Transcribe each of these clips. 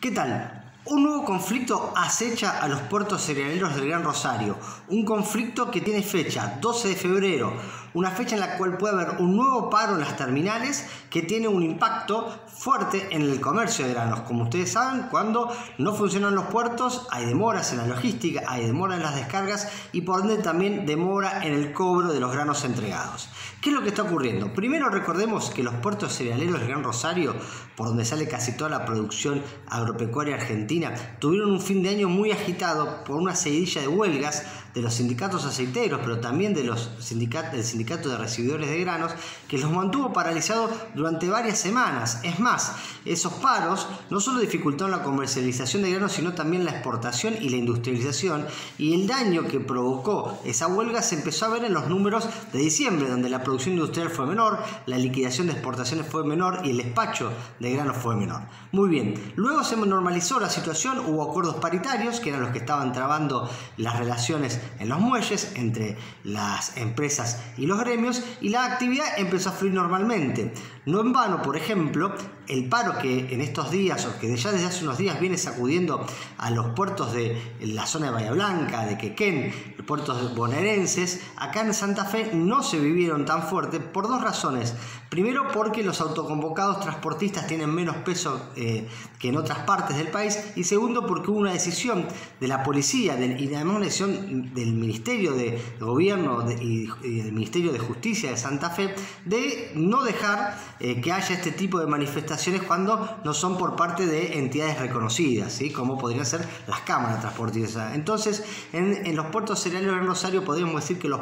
¿Qué tal? Un nuevo conflicto acecha a los puertos cerealeros del Gran Rosario. Un conflicto que tiene fecha 12 de febrero, una fecha en la cual puede haber un nuevo paro en las terminales que tiene un impacto fuerte en el comercio de granos. Como ustedes saben, cuando no funcionan los puertos hay demoras en la logística, hay demora en las descargas y por ende también demora en el cobro de los granos entregados. ¿Qué es lo que está ocurriendo? Primero recordemos que los puertos cerealeros del Gran Rosario, por donde sale casi toda la producción agropecuaria argentina, tuvieron un fin de año muy agitado por una seguidilla de huelgas de los sindicatos aceiteros, pero también de los sindicatos, del sindicato de recibidores de granos, que los mantuvo paralizados durante varias semanas. Es más, esos paros no solo dificultaron la comercialización de granos, sino también la exportación y la industrialización, y el daño que provocó esa huelga se empezó a ver en los números de diciembre, donde la producción industrial fue menor, la liquidación de exportaciones fue menor y el despacho de granos fue menor. Muy bien, luego se normalizó la situación, hubo acuerdos paritarios, que eran los que estaban trabando las relaciones en los muelles entre las empresas y los gremios y la actividad empezó a fluir normalmente. No en vano, por ejemplo, el paro que en estos días, o que ya desde hace unos días viene sacudiendo a los puertos de la zona de Bahía Blanca, de Quequén, puertos bonaerenses, acá en Santa Fe no se vivieron tan fuerte por dos razones. Primero porque los autoconvocados transportistas tienen menos peso eh, que en otras partes del país y segundo porque hubo una decisión de la policía y además una decisión del Ministerio de Gobierno y, del Ministerio de Justicia de Santa Fe de no dejar eh, que haya este tipo de manifestaciones cuando no son por parte de entidades reconocidas, ¿sí? como podrían ser las cámaras transportistas. Entonces, en, los puertos cereales de Rosario podríamos decir que los,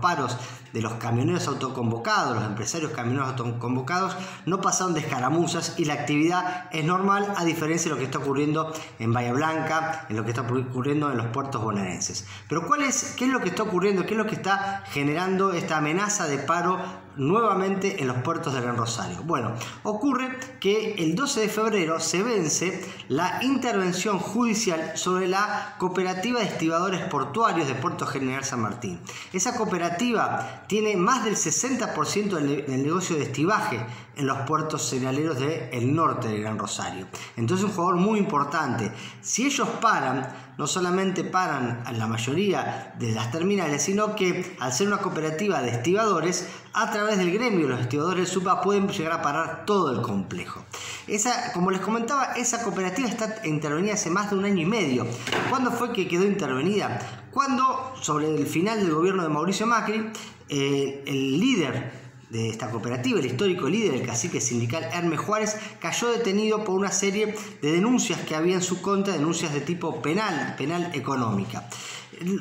paros de los camioneros autoconvocados, los empresarios camioneros autoconvocados, no pasaron de escaramuzas y la actividad es normal a diferencia de lo que está ocurriendo en Bahía Blanca, en lo que está ocurriendo en los puertos bonaerenses. Pero ¿cuál ¿qué es lo que está ocurriendo? ¿Qué es lo que está generando esta amenaza de paro nuevamente en los puertos del Gran Rosario. Bueno, ocurre que el 12 de febrero se vence la intervención judicial sobre la cooperativa de estibadores portuarios de Puerto General San Martín. Esa cooperativa tiene más del 60% del, negocio de estibaje en los puertos cerealeros del norte del Gran Rosario. Entonces un jugador muy importante. Si ellos paran, no solamente paran la mayoría de las terminales, sino que al ser una cooperativa de estibadores, a través del gremio los estibadores de SUPA pueden llegar a parar todo el complejo. Esa, como les comentaba, esa cooperativa está intervenida hace más de un año y medio. ¿Cuándo fue que quedó intervenida? Cuando, sobre el final del gobierno de Mauricio Macri, eh, el líder de esta cooperativa, el histórico líder, el cacique sindical Hermes Juárez, cayó detenido por una serie de denuncias que había en su contra, denuncias de tipo penal, penal económica.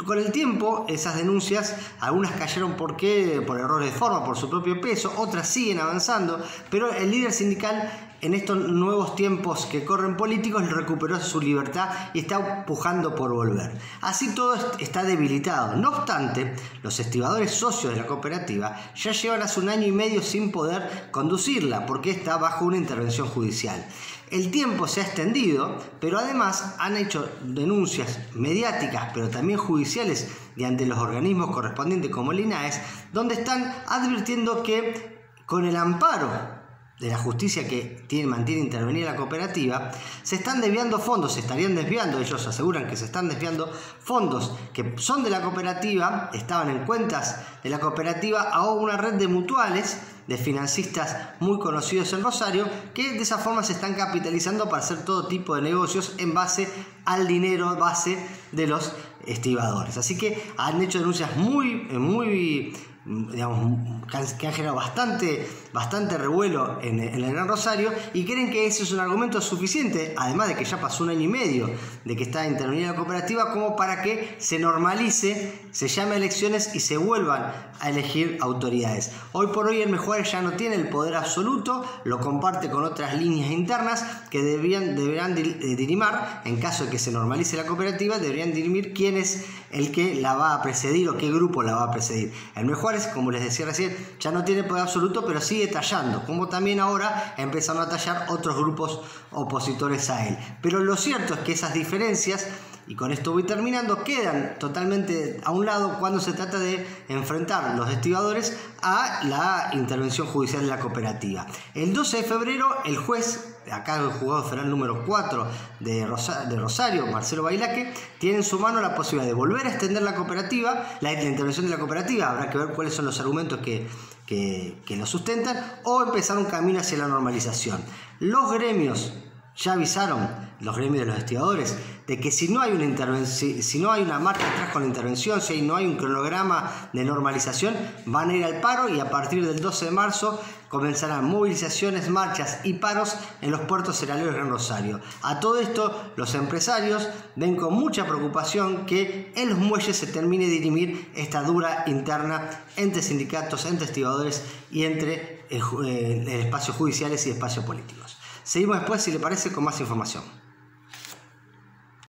Con el tiempo, esas denuncias, algunas cayeron porque, por errores de forma, por su propio peso, otras siguen avanzando, pero el líder sindical en estos nuevos tiempos que corren políticos recuperó su libertad y está pujando por volver. Así todo está debilitado. No obstante, los estibadores socios de la cooperativa ya llevan hace un año y medio sin poder conducirla porque está bajo una intervención judicial. El tiempo se ha extendido, pero además han hecho denuncias mediáticas, pero también judiciales, y ante los organismos correspondientes como el INAES, donde están advirtiendo que con el amparo de la justicia que tiene, mantiene intervenir la cooperativa, se están desviando fondos, se estarían desviando, ellos aseguran que se están desviando fondos que son de la cooperativa, estaban en cuentas de la cooperativa a una red de mutuales, de financistas muy conocidos en Rosario, que de esa forma se están capitalizando para hacer todo tipo de negocios en base al dinero, base de los estibadores. Así que han hecho denuncias muy, muy digamos, que han generado bastante, bastante revuelo en, el Gran Rosario y creen que ese es un argumento suficiente, además de que ya pasó un año y medio de que está intervenida la cooperativa, como para que se normalice, se llame a elecciones y se vuelvan a elegir autoridades. Hoy por hoy el mejor ya no tiene el poder absoluto, lo comparte con otras líneas internas que deberían, deberán dirimar, en caso de que se normalice la cooperativa, deberían dirimir quién es el que la va a precedir o qué grupo la va a precedir. El como les decía recién, ya no tiene poder absoluto, pero sigue tallando, como también ahora empezaron a tallar otros grupos opositores a él. Pero lo cierto es que esas diferencias y con esto voy terminando, quedan totalmente a un lado cuando se trata de enfrentar los estibadores a la intervención judicial de la cooperativa. El 12 de febrero, el juez, acá el juzgado federal número 4 de, Rosario, Marcelo Bailaque, tiene en su mano la posibilidad de volver a extender la cooperativa, la, intervención de la cooperativa, habrá que ver cuáles son los argumentos que, que, que lo sustentan, o empezar un camino hacia la normalización. Los gremios ya avisaron los gremios de los estibadores de que si no hay una intervención, si no hay una marcha atrás con la intervención, si no hay un cronograma de normalización, van a ir al paro y a partir del 12 de marzo comenzarán movilizaciones, marchas y paros en los puertos cerealeros de Gran Rosario. A todo esto, los empresarios ven con mucha preocupación que en los muelles se termine de dirimir esta dura interna entre sindicatos, entre estibadores y entre eh, eh, espacios judiciales y espacios políticos. Seguimos después, si le parece, con más información.